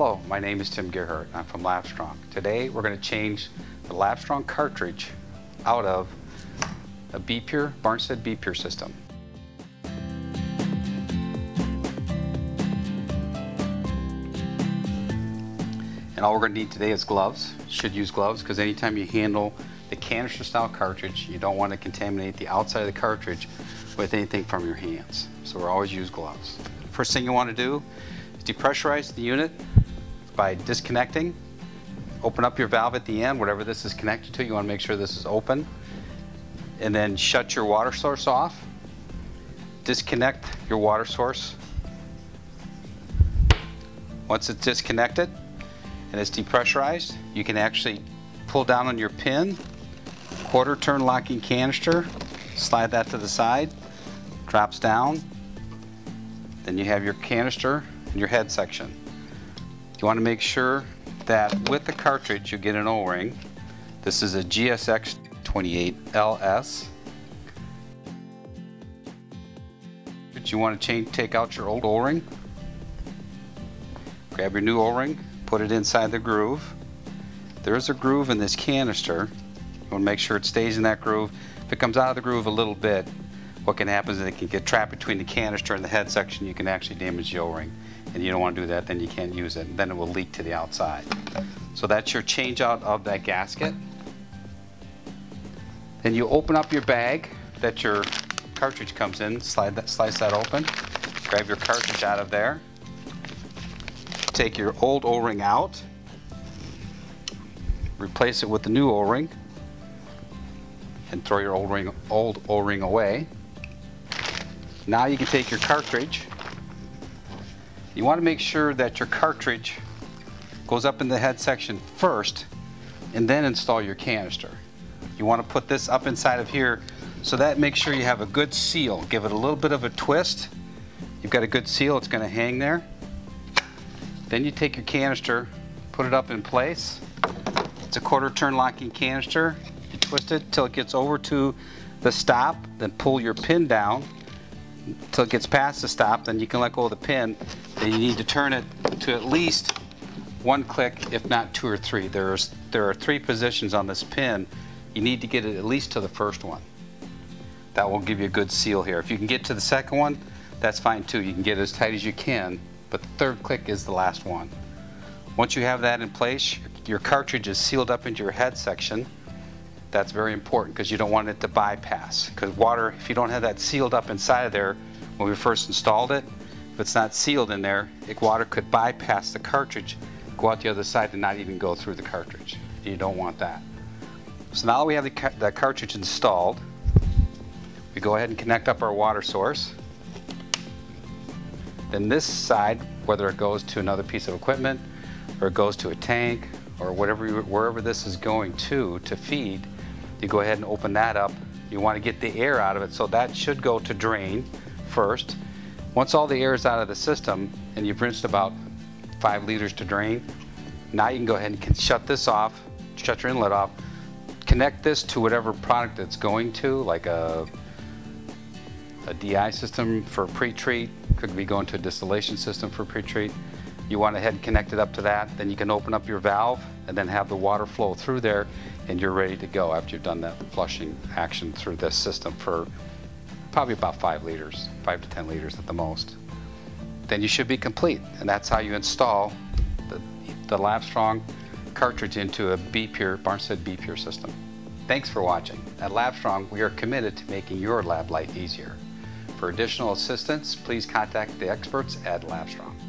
Hello, my name is Tim Gerhardt. I'm from Labstrong. Today we're going to change the Labstrong cartridge out of a B-Pure, Barnstead B-Pure system. And all we're going to need today is gloves. Should use gloves because anytime you handle the canister style cartridge, you don't want to contaminate the outside of the cartridge with anything from your hands. So we'll always use gloves. First thing you want to do is depressurize the unit by disconnecting. Open up your valve at the end, whatever this is connected to, you want to make sure this is open. And then shut your water source off. Disconnect your water source. Once it's disconnected and it's depressurized, you can actually pull down on your pin, quarter turn locking canister, slide that to the side, drops down. Then you have your canister and your head section. You want to make sure that with the cartridge you get an O-ring. This is a GSX 28LS. But you want to change, take out your old O-ring, grab your new O-ring, put it inside the groove. There is a groove in this canister. You want to make sure it stays in that groove. If it comes out of the groove a little bit, what can happen is it can get trapped between the canister and the head section. You can actually damage the O-ring and you don't want to do that, then you can't use it. Then it will leak to the outside. So that's your change out of that gasket. Then you open up your bag that your cartridge comes in, slide that, slice that open, grab your cartridge out of there, take your old O-ring out, replace it with the new O-ring, and throw your old ring, old O-ring away. Now you can take your cartridge you want to make sure that your cartridge goes up in the head section first and then install your canister. You want to put this up inside of here so that makes sure you have a good seal. Give it a little bit of a twist. You've got a good seal, it's going to hang there. Then you take your canister, put it up in place. It's a quarter turn locking canister. You twist it till it gets over to the stop, then pull your pin down until it gets past the stop, then you can let go of the pin. Then you need to turn it to at least one click, if not two or three. There's, there are three positions on this pin. You need to get it at least to the first one. That will give you a good seal here. If you can get to the second one, that's fine too. You can get as tight as you can, but the third click is the last one. Once you have that in place, your cartridge is sealed up into your head section. That's very important because you don't want it to bypass. Because water, if you don't have that sealed up inside of there when we first installed it, if it's not sealed in there, it, water could bypass the cartridge, go out the other side and not even go through the cartridge. You don't want that. So now that we have the, the cartridge installed, we go ahead and connect up our water source. Then this side, whether it goes to another piece of equipment or it goes to a tank or whatever, wherever this is going to, to feed, you go ahead and open that up. You want to get the air out of it, so that should go to drain first. Once all the air is out of the system and you've rinsed about five liters to drain, now you can go ahead and shut this off, shut your inlet off, connect this to whatever product it's going to, like a, a DI system for pre-treat, could be going to a distillation system for pre-treat. You want to head connect it up to that, then you can open up your valve and then have the water flow through there and you're ready to go after you've done that flushing action through this system for probably about five liters, five to 10 liters at the most. Then you should be complete. And that's how you install the, the Labstrong cartridge into a B-Pure, Barnstead B-Pure system. Thanks for watching. At Labstrong, we are committed to making your lab life easier. For additional assistance, please contact the experts at Labstrong.